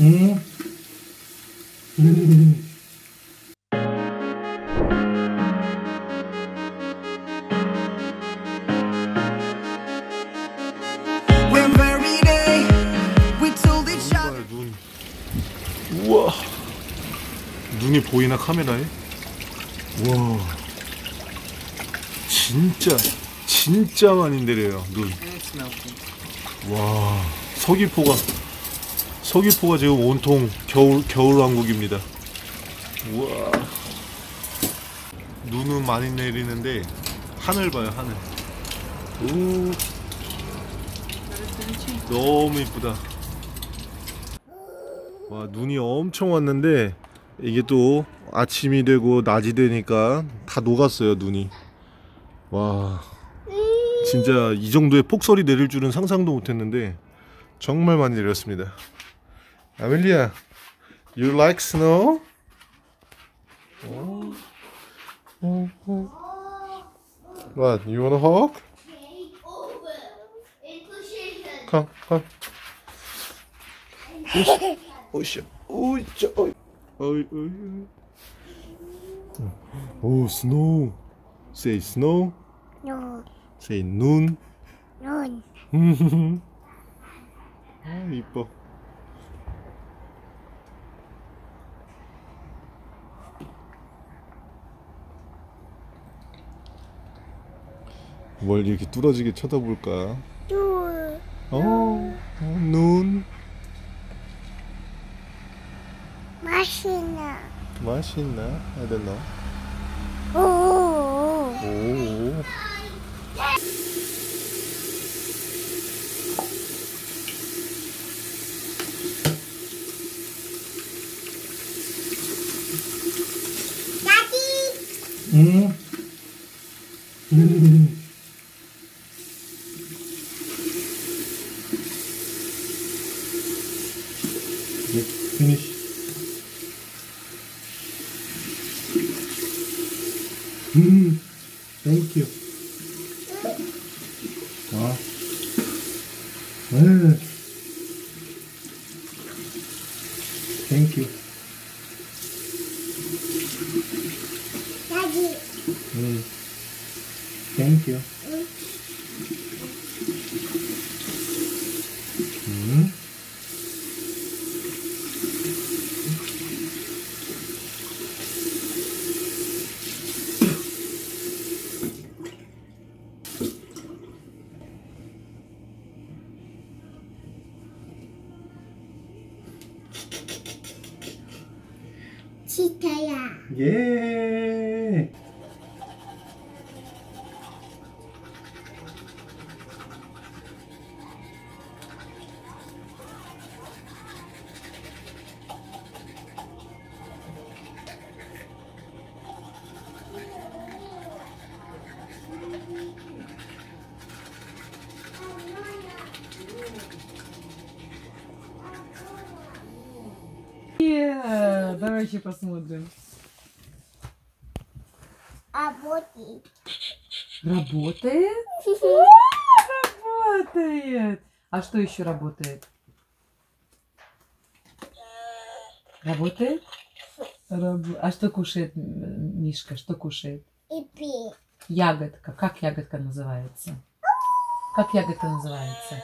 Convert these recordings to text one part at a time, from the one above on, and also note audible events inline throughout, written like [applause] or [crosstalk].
응. When every day we told each other. 눈. 우와. 눈이 보이나 카메라에? 와. 진짜 진짜 많이 내려요 눈. 와 서귀포가 서귀포가 지금 온통 겨울 겨울 왕국입니다. 우와. 눈은 많이 내리는데 하늘 봐요 하늘. 오. 너무 이쁘다. 와 눈이 엄청 왔는데 이게 또 아침이 되고 낮이 되니까 다 녹았어요 눈이. 와 진짜 이 정도의 폭설이 내릴 줄은 상상도 못했는데 정말 많이 내렸습니다. 아멜리아, you like snow? 어? 어, 어. What? You wanna hug? Take over in position. Come, come. 오샤, 오샤, 어이, 어이, 어이. 오, snow. Say snow. No, Say 눈. no. 아, 이 뭘 이렇게 뚫어지게 쳐다볼까? 어, 어, 눈. 맛있나? 맛있나? I don't know. 오. 오. 다디. 응. finish. 음, thank you. 아, 네. Thank you. 다디. 음, Короче, посмотрим. Работает. Работает? Работает. А что еще работает? Работает? Раб... А что кушает Мишка? Что кушает? Ипи. Ягодка. Как ягодка называется? Как ягодка называется?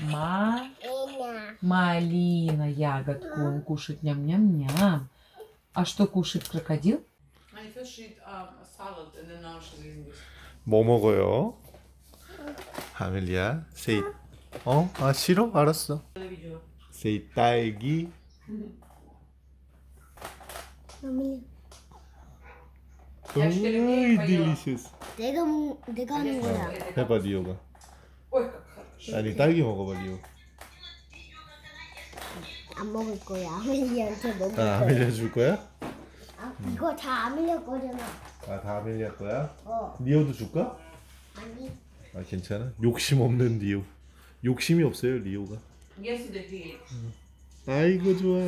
Ма... Малина. Малина ягодку. Он кушает ням-ням-ням. А что кушает крокодил? My first eat um, a salad and then now she's eating this. 뭐 먹어요? 아멜리아, 세이. 어? 아 싫어? 알았어. 세이 딸기. 어머니. 어이, 딜리셔스. 내가 먹- 내가 하는 거야. 해봐 리오가. Ой, как хорошо. 아니 딸기 먹어봐 리오. 안 먹을 거야. 아멜리한테 먹을 아 거야. 아멜리아 줄 거야? 아, 이거 다 아멜리아 거잖아. 아다 아멜리아 거야? 어. 리오도 줄까? 아니. 아 괜찮아. 욕심 없는 리오. 욕심이 없어요 리오가. Yesterday he ate. 아이고 좋아.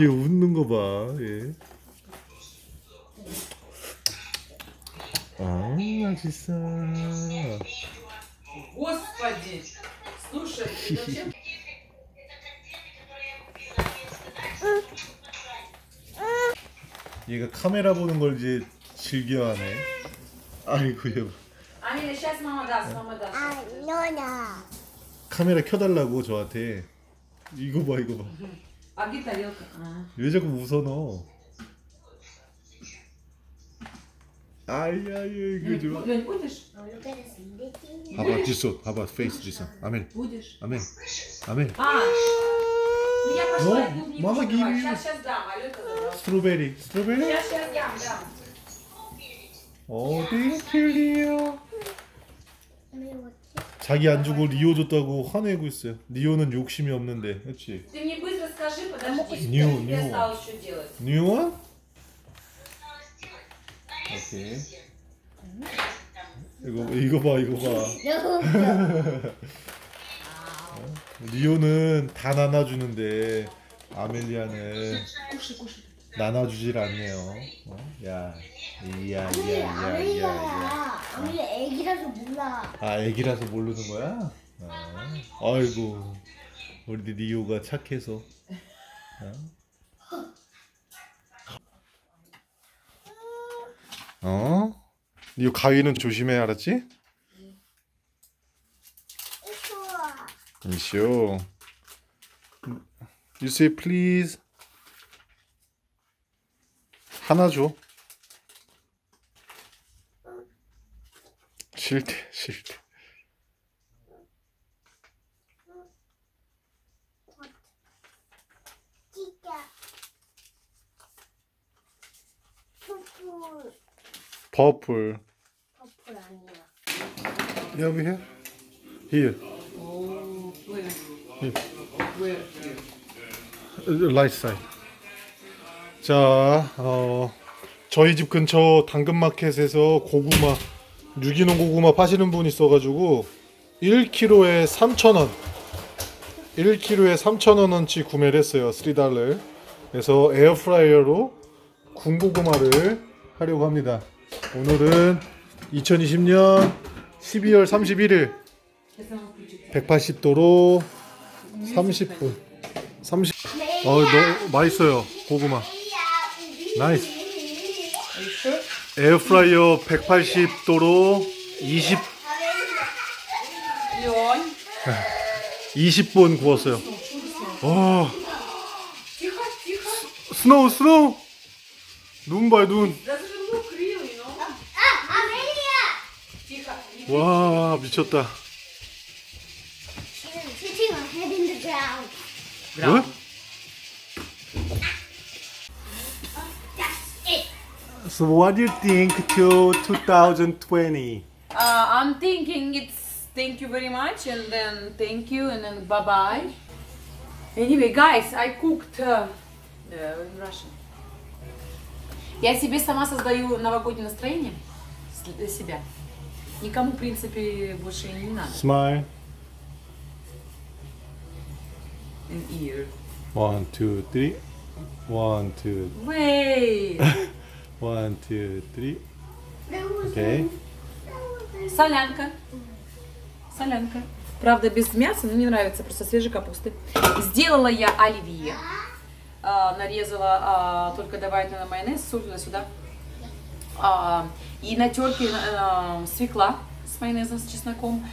얘 웃는 거 봐. 얘. 아 맛있어. Господи! [laughs] 얘가 카메라 보는 걸 이제 즐겨하네. 아이고 얘. 아니, сейчас мама даст, мама даст. 아, 너나. 카메라 켜달라고 저한테. 이거 봐, 이거 봐. [laughs] 아기 딸 아. 왜 자꾸 웃어 너? 아이야 이거 좋아. Лень, будешь? 봐봐 뒷손 봐봐 페이스 뒷손 아멘 Будешь. 아멘 아멘 А, ну я пошла, Ну, я не мама, буду give me- Сейчас, сейчас дам, Алёка забрала. 스트로베리 스트로베리 Сейчас, сейчас дам, дам. 어디 클리어 자기 안 주고 리오 줬다고 화내고 있어요 리오는 욕심이 없는데 그렇지 Ты мне быстро скажи, подожди. Ню, Я ню. осталось что делать. 뉴원? 오케이 이거 이거 봐 이거 봐 리오는 다 나눠주는데 아멜리아는 나눠주질 않네요 어? 야 이야 이야 이야 이야 이야 아밀리 애기라서 몰라. 아 애기라서 모르는 거야? 아, 아이고 우리 리오가 착해서 어? 어? 리오 가위는 조심해 알았지? 이쇼 You say please 하나 줘 싫대 싫대 진짜. Purple. Purple purple 아니야. 여기 here here Oh, where? Here. Where? Right side. 자, 어, 저희 집 근처 당근마켓에서 고구마, 유기농 고구마 파시는 분 있어가지고 1kg에 3,000원. 1kg에 3,000원어치 구매를 했어요. 3달러. 그래서 에어프라이어로 군고구마를 하려고 합니다. 오늘은 2020년 12월 31일 180도로 30분. 30. 어 너무 맛있어요 고구마. Nice. 에어프라이어 180도로 20 20분 구웠어요. 어. 와 스노우 스노우! 눈 봐요 눈. 와, 미쳤다. She's sitting her head in the ground. What? That's it. So what do you think to 2020? Uh, I'm thinking it's thank you very much and then thank you and then bye bye. Anyway, guys, I cooked uh, uh, in Russian. Я себе сама создаю новогоднее настроение с- для себя. Никому, в принципе, больше и не надо. Smile. In ear. One, two, three. One, two, Wait. [laughs] one, two, three. Okay. Солянка. Солянка. Правда, без мяса, но мне нравится, просто свежей капусты. Сделала я оливье. А, нарезала, а, только добавить надо майонез, соль туда-сюда. А, и на терке а, свекла с майонезом, с чесноком.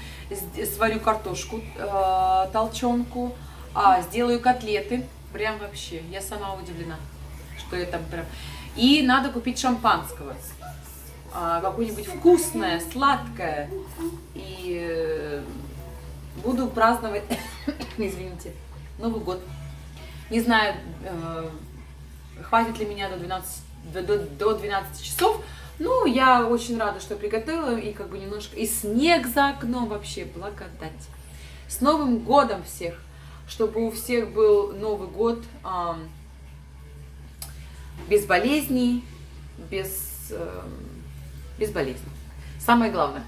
Сварю картошку, а, толченку. А, сделаю котлеты. Прям вообще, я сама удивлена, что это прям. И надо купить шампанского а, какое-нибудь вкусное, сладкое. И э, буду праздновать, [coughs] извините, Новый год. Не знаю, э, хватит ли меня до 12, до, до, до 12 часов. Ну, я очень рада, что приготовила. И как бы немножко... И снег за окном вообще, благодать. С Новым годом всех! Чтобы у всех был Новый год ам, без болезней, без, эм, без болезней. Самое главное.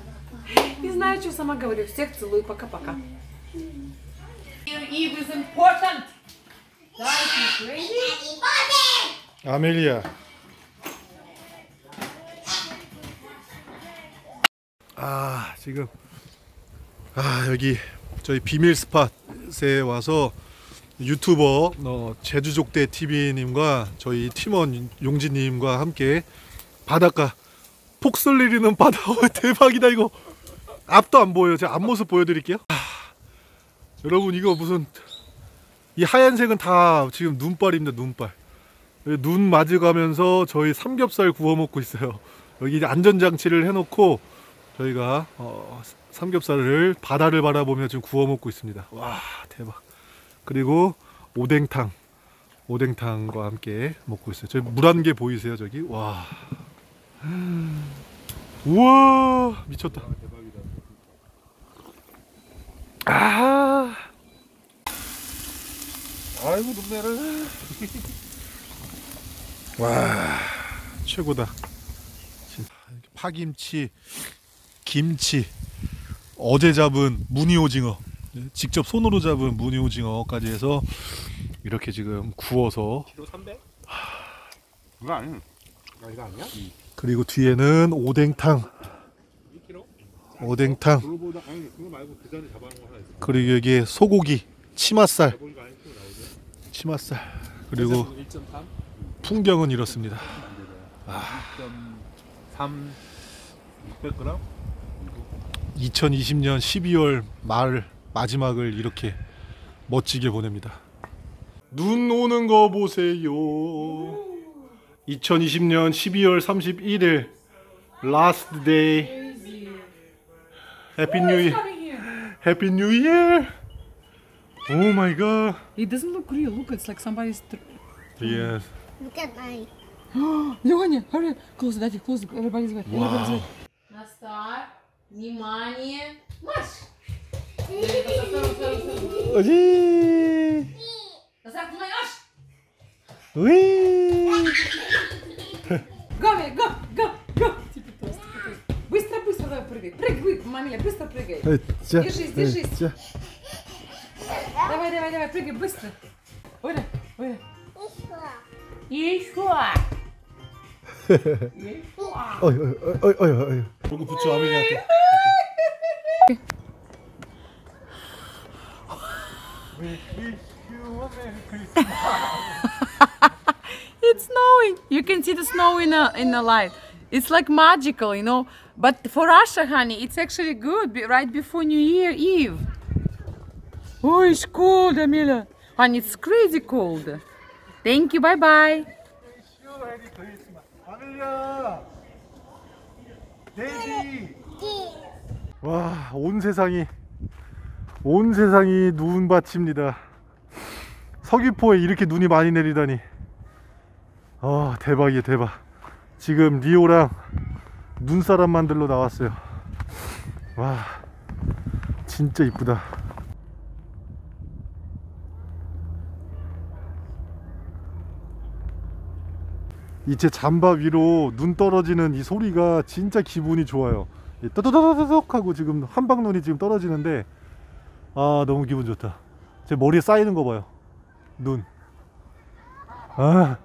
Не знаю, что сама говорю. Всех целую. Пока-пока. Eve is 아 지금. 아 여기 저희 비밀 스팟에 와서 유튜버 어, 제주족대 TV님과 저희 팀원 용진님과 함께 바닷가 폭설 내리는 바다. [laughs] 어, 대박이다 이거. 앞도 안 보여요. 제가 앞모습 보여드릴게요. 아, 여러분 이거 무슨 이 하얀색은 다 지금 눈발입니다 눈발. 눈 맞으가면서 저희 삼겹살 구워 먹고 있어요. 여기 안전장치를 해놓고 저희가 어, 삼겹살을 바다를 바라보며 지금 구워 먹고 있습니다. 와 대박. 그리고 오뎅탕. 오뎅탕과 함께 먹고 있어요. 저기 물한 개 보이세요 저기? 와. 우와 미쳤다. 아 아이고 눈매를. [laughs] 와 최고다. 파김치 김치 어제 잡은 무늬 오징어 네, 직접 손으로 잡은 무늬 오징어까지 해서 이렇게 지금 구워서 키로 300? 그거 아니야. 아, 이거 아니야? 그리고 뒤에는 오뎅탕 2kg? 오뎅탕 그거보다 아니 그거 말고 그 전에 잡아놓은 거 하나 있어. 그리고 여기에 소고기 치맛살 잡은 거 아니고 나오죠. 치맛살 그리고 1.3, 풍경은 이렇습니다 2.3, 600g? 2020년 12월 말 마지막을 이렇게 멋지게 보냅니다. 눈 오는 거 보세요. 2020년 12월 31일 last day Happy New Year Happy New Year Oh my god. It doesn't look real. Look, it's like somebody's Yes. Look at mine. Leonia, hurry. Close the daddy, close it. Everybody's wet. Wow. Everybody's wet. Let's start. Внимание, марш! Уи! Назад, марш! Уи! Гови, го, го, го! Быстро, быстро давай прыгай. Прыгай, мамиля, быстро прыгай. Э, держись, э, держись. Давай, давай, давай, прыгай быстро. Оля, Оля. Еще. Еще. [laughs] Еще. Ой, ой, ой, ой, ой. We're you [laughs] it's snowing. You can see the snow in a in the light. It's like magical, you know. But for Russia, honey, it's actually good right before New Year Eve. Oh, it's cold, Amila. And it's crazy cold. Thank you. Bye bye. 데이비. 와, 온 세상이 온 세상이 눈밭입니다. 서귀포에 이렇게 눈이 많이 내리다니. 아, 대박이야, 대박. 지금 리오랑 눈사람 만들러 나왔어요. 와, 진짜 이쁘다. 이 제 잠바 위로 눈 떨어지는 이 소리가 진짜 기분이 좋아요. 이 떠떠떠떠떡 하고 지금 한방눈이 지금 떨어지는데 아 너무 기분 좋다. 제 머리에 쌓이는 거 봐요. 눈. 아.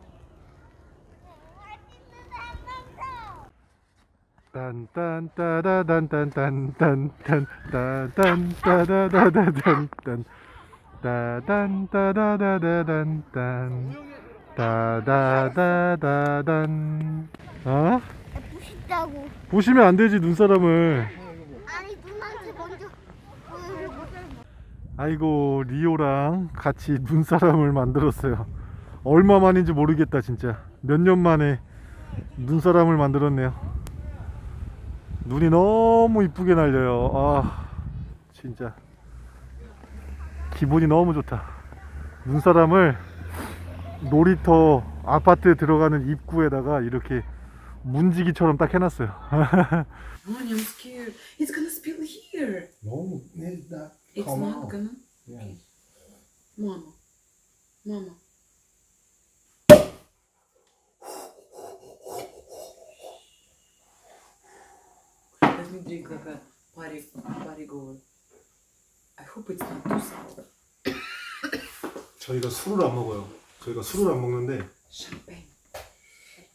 딴딴따다단딴딴딴딴딴딴따다다다단딴 따단따다다다단딴 따다다다단. 어? 부신다고. 보시면 안 되지 눈사람을. 아니 누나한테 먼저. 아이고 리오랑 같이 눈사람을 만들었어요. 얼마 만인지 모르겠다 진짜. 몇 년 만에 눈사람을 만들었네요. 눈이 너무 이쁘게 날려요. 아 진짜. 기분이 너무 좋다. 눈사람을 놀이터 아파트에 들어가는 입구에다가 이렇게 문지기처럼 딱 해놨어요 Honey, I'm scared. It's gonna spill here. No, it's not. It's Come not out. gonna. Yeah. Mama. Mama. Let me drink like a party, party goer. I hope it's not too sour. 저희가 술을 안 먹어요 저희가 술을 안 먹는데 Champagne.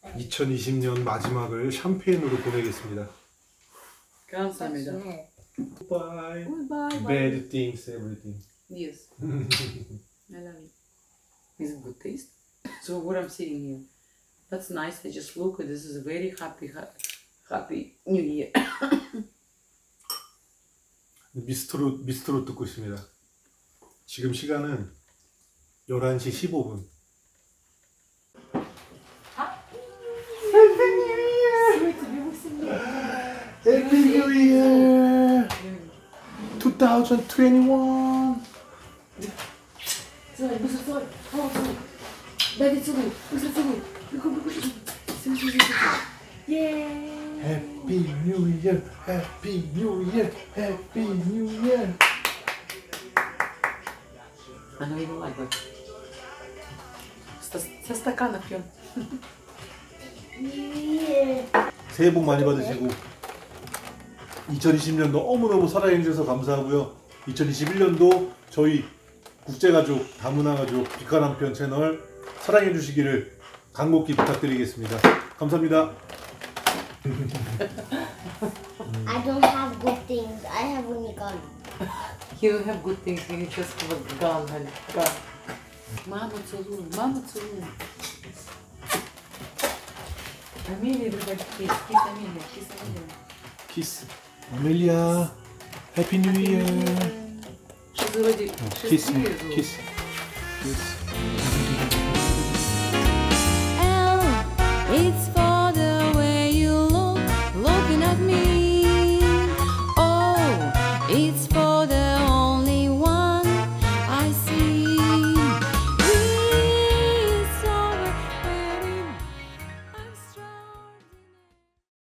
2020년 마지막을 샴페인으로 보내겠습니다. 감사합니다. Bye. Goodbye. Bye. Bad things, everything. Yes. I love it. It's good taste. So what I'm saying here, that's nice. I just look. This is a very happy, ha- happy New Year. 미스트로 미스트로 듣고 있습니다. 지금 시간은 11시 15분. Happy New Year 2021. Целуй, быстро целуй. О, целуй. Дай целуй. Быстро целуй. Бегом, бегом, бегом. Целуй, целуй, целуй. Happy New Year, Happy New Year, Happy New Year. I know you don't like that. Со, со стакана пьем. 새해 복 많이 받으시고 2020년 너무너무 사랑해 주셔서 감사하고요. 2021년도 저희 국제가족 다문화가족 빛가남편 채널 사랑해 주시기를 간곡히 부탁드리겠습니다. 감사합니다. I don't have good things. I have only gun. You have good things, you just have a gun and gun. Маму целую, маму целую. Амелия, everybody kiss, kiss Амелия, kiss Амелия. 키 스. 아멜리아, 해피 뉴 이어. She's already, she's 키스, three years old. 키스. 키스.